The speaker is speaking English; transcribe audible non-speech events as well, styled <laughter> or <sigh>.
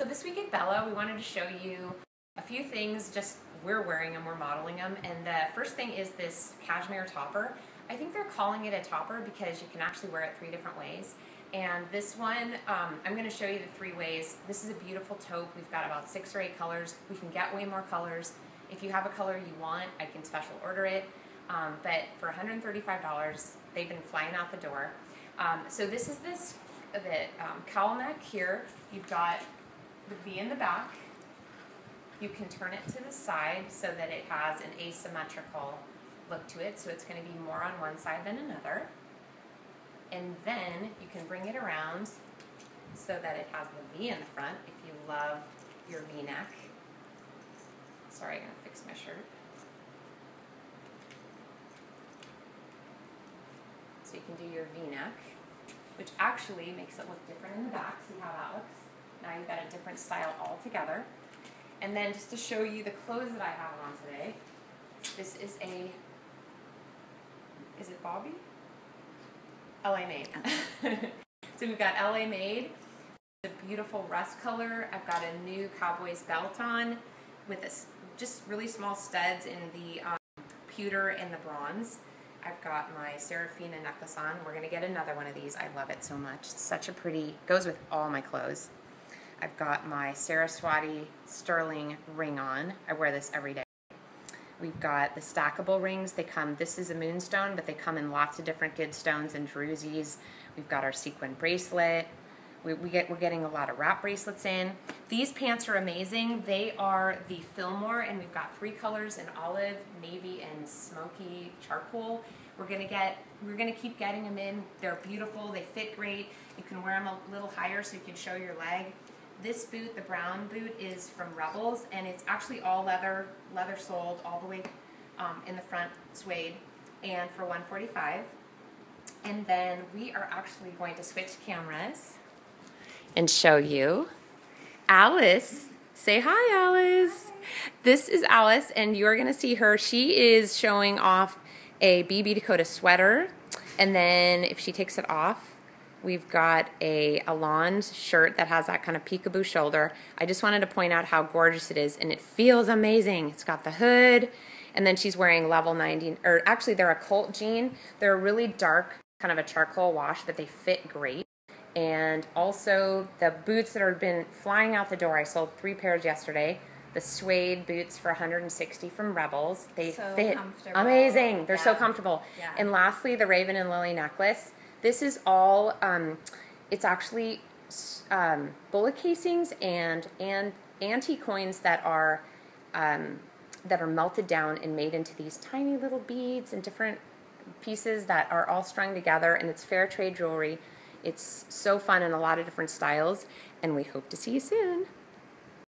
So this week at Bella, we wanted to show you a few things, just we're wearing them, we're modeling them, and the first thing is this cashmere topper. I think they're calling it a topper because you can actually wear it three different ways. And this one, um, I'm going to show you the three ways. This is a beautiful taupe. We've got about six or eight colors. We can get way more colors. If you have a color you want, I can special order it. Um, but for $135, they've been flying out the door. Um, so this is this the um, cowl neck here. You've got the V in the back. You can turn it to the side so that it has an asymmetrical look to it. So it's going to be more on one side than another. And then you can bring it around so that it has the V in the front if you love your V-neck. Sorry, I'm going to fix my shirt. So you can do your V-neck, which actually makes it look different in the back. See how that looks? Now you've got a different style altogether. And then just to show you the clothes that I have on today, this is a, is it Bobby? LA Made. <laughs> so we've got LA Made, the beautiful rust color. I've got a new Cowboys belt on with this just really small studs in the um, pewter and the bronze. I've got my Serafina necklace on. We're gonna get another one of these. I love it so much. It's such a pretty, goes with all my clothes. I've got my Saraswati sterling ring on. I wear this every day. We've got the stackable rings. They come, this is a moonstone, but they come in lots of different good stones and druzes. We've got our sequin bracelet. We, we, get, we're getting a lot of wrap bracelets in. These pants are amazing. They are the Fillmore, and we've got three colors in olive, navy, and smoky charcoal. We're gonna get, we're gonna keep getting them in. They're beautiful, they fit great. You can wear them a little higher so you can show your leg. This boot, the brown boot, is from Rebels, and it's actually all leather, leather soled all the way um, in the front, suede, and for 145 And then we are actually going to switch cameras and show you Alice. Say hi, Alice. This is Alice, and you're going to see her. She is showing off a BB Dakota sweater, and then if she takes it off, We've got a Alon shirt that has that kind of peekaboo shoulder. I just wanted to point out how gorgeous it is, and it feels amazing. It's got the hood, and then she's wearing level 90, or actually they're a Colt jean. They're a really dark, kind of a charcoal wash, but they fit great. And also the boots that have been flying out the door. I sold three pairs yesterday. The suede boots for 160 from Rebels. They so fit amazing. They're yeah. so comfortable. Yeah. And lastly, the Raven and Lily necklace. This is all, um, it's actually um, bullet casings and, and anti-coins that are, um, that are melted down and made into these tiny little beads and different pieces that are all strung together and it's fair trade jewelry. It's so fun in a lot of different styles and we hope to see you soon.